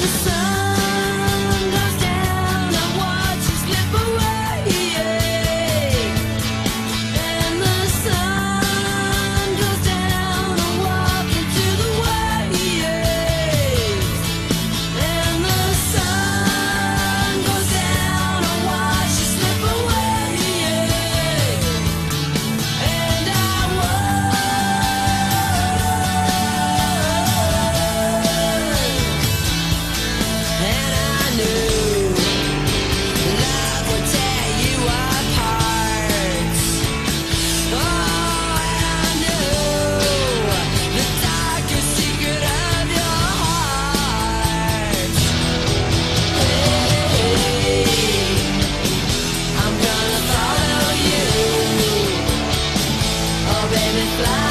the sun. fly.